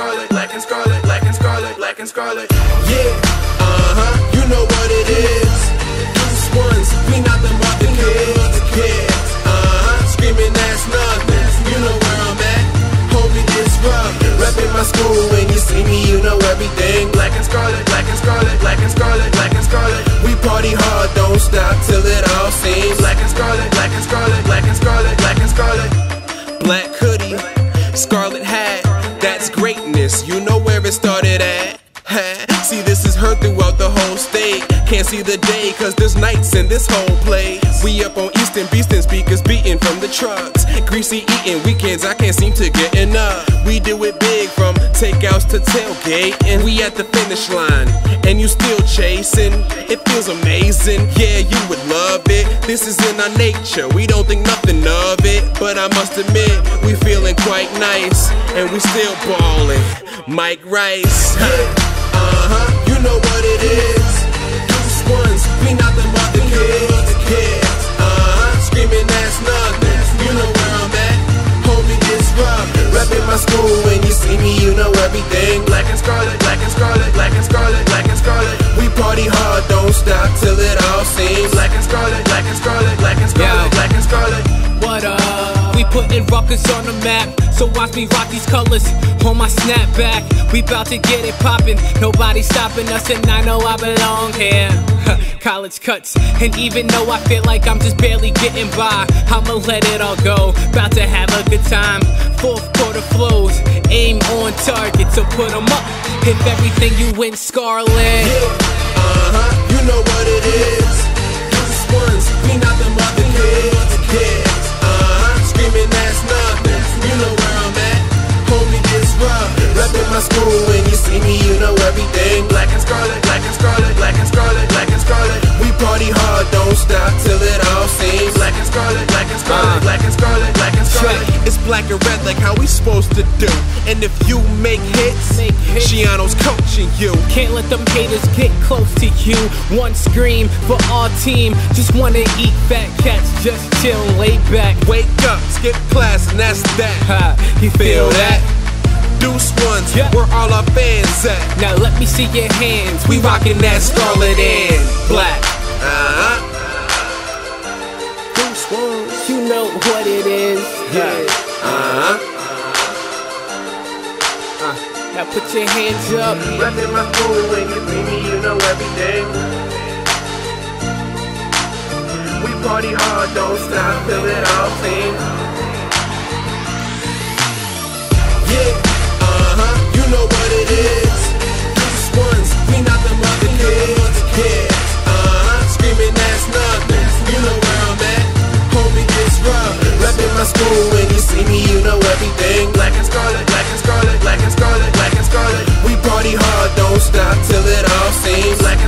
black and scarlet. Black and scarlet, black and scarlet. Yeah, uh huh, you know what it is. These ones, we not them other kids. Kids, uh huh, screaming that's nothing. You know where I'm at. Homie, it's rough. Reppin' my school when you see me, you know everything. Black and scarlet, black and scarlet, black and scarlet, black and scarlet. We party hard, don't stop till it all seems black and scarlet, black and scarlet, black and scarlet, black and scarlet. Black hoodie, scarlet hat, it started at. See, this is heard throughout the whole state. Can't see the day, cause there's nights in this whole place. We up on Easton, Beastin' speakers beating from the trucks. Greasy eating weekends, I can't seem to get enough. We do it big from takeouts to tailgate, and we at the finish line. And you still chasing, it feels amazing. Yeah, you would love it. This is in our nature, we don't think nothing of it. But I must admit, we feeling quite nice, and we still ballin'. Mike Rice. Uh-huh, you know what it is. These ones, we not them other kids. Kids, uh-huh, screaming that's nothing. You know where I'm at. Homie, it's rough. Reppin' my school when you see me, you know everything. Black and scarlet, black and scarlet, black and scarlet, black and scarlet. We party hard, don't stop till it all seems black and scarlet, black and scarlet, black and scarlet, Yo. black and scarlet. Putting Rutgers on the map, so watch me rock these colors on my snapback. We bout to get it poppin', nobody stopping us, and I know I belong here. College cuts, and even though I feel like I'm just barely getting by, I'ma let it all go. Bout to have a good time. Fourth quarter flows, aim on target, so put 'em up. If everything you win scarlet. Yeah. Uh-huh, you know what it is. These ones, we not them don't stop till it all seems black and scarlet, black and scarlet, black and scarlet, black and scarlet. It's black and red like how we supposed to do. And if you make hits, Make hits. Schiano's coaching you. Can't let them haters get close to you. One scream for our team. Just wanna eat fat cats, just chill, lay back. Wake up, skip class, and that's that. Ha, you Feel that? Deuce ones, where all our fans at? Now let me see your hands. We rockin' that scarlet and black. Uh-huh. Deuce what it is. Yeah. Uh-huh. Now put your hands up. Reppin' my school when you see me, you know everything. We party hard, don't stop till it all seems. Till it all seems black